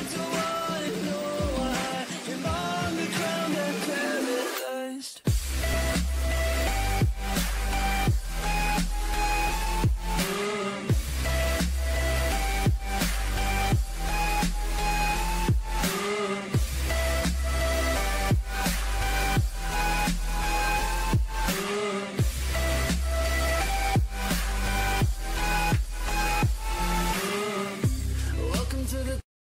Like the one and all I am on the ground paralyzed